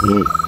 Mm.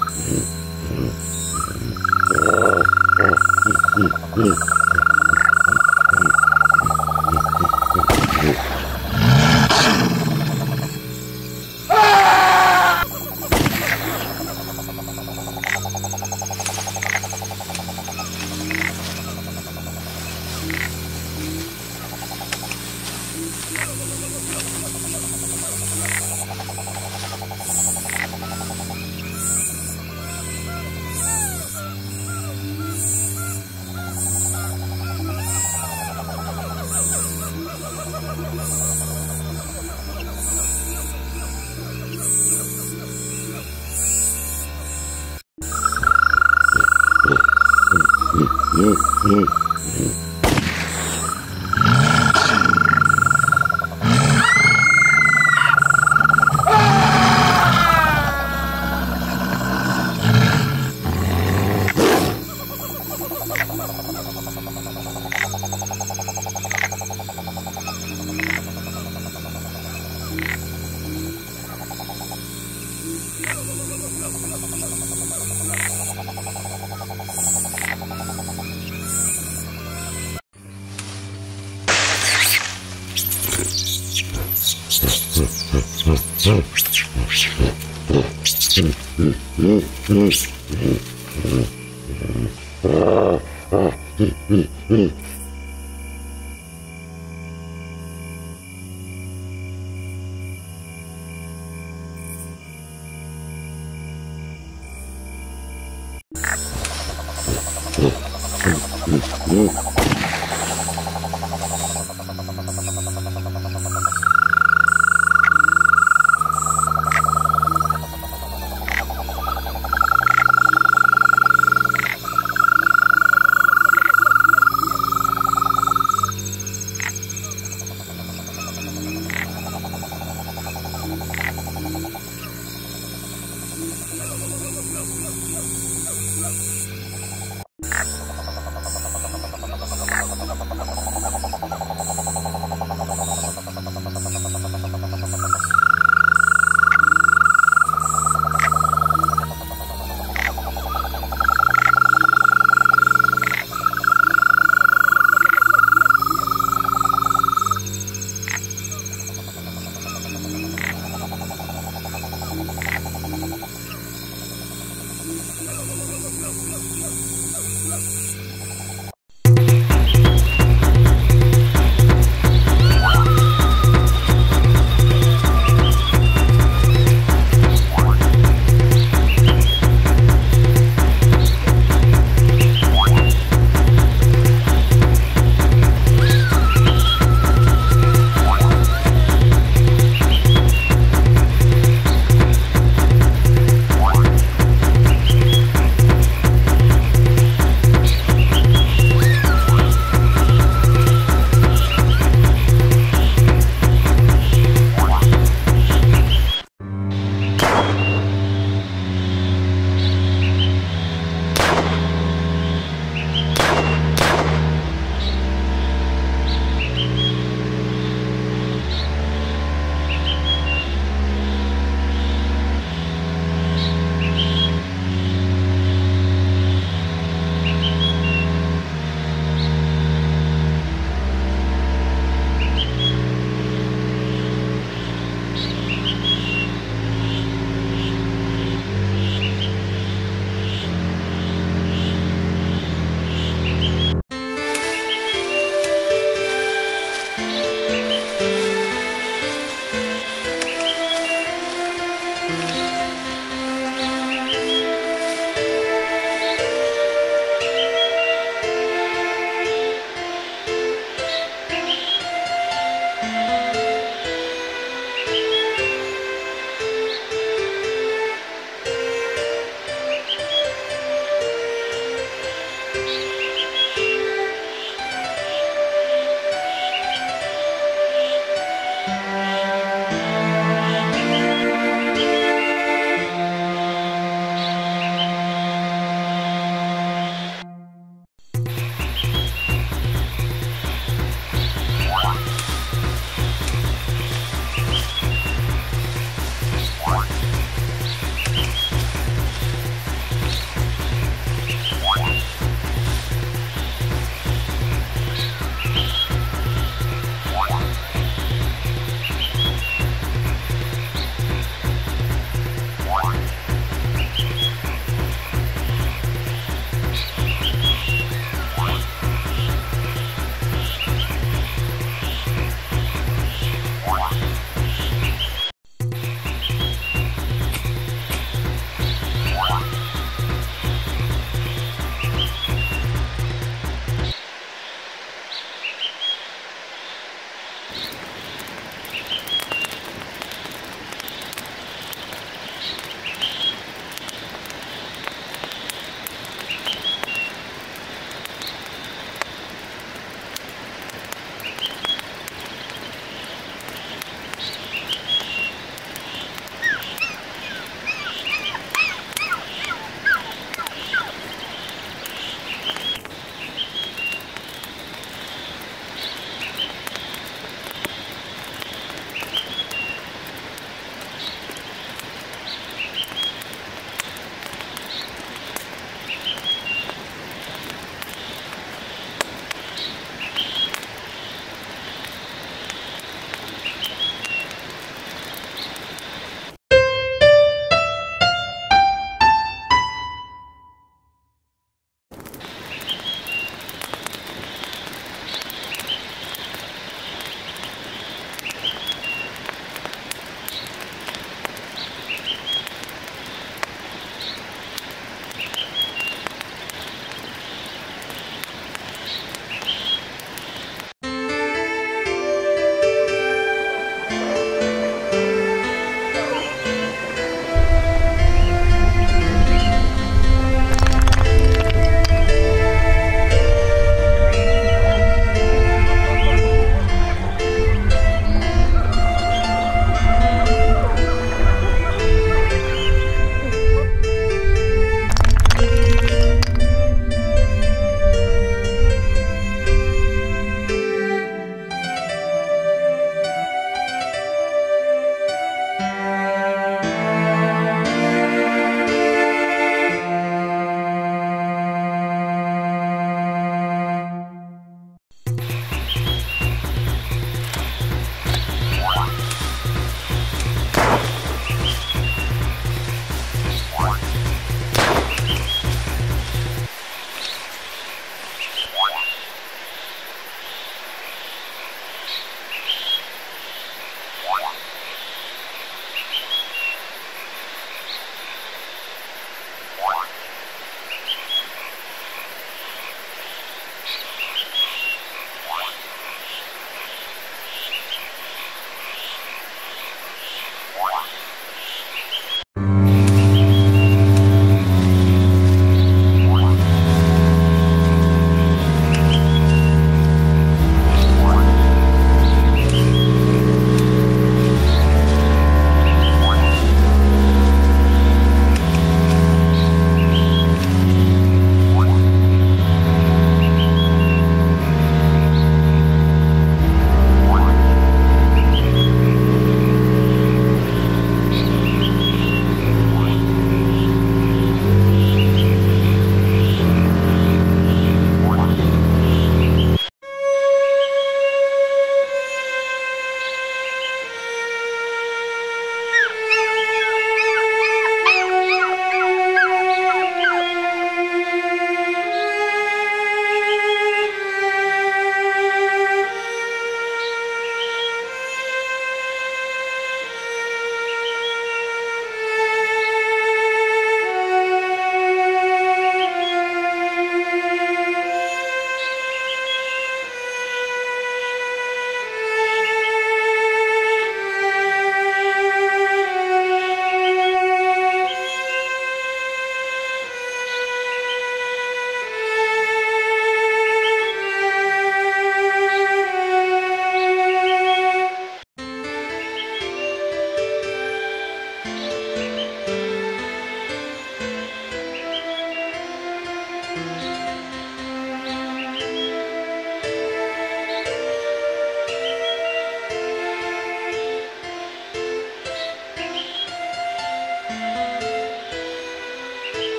Mm-hmm.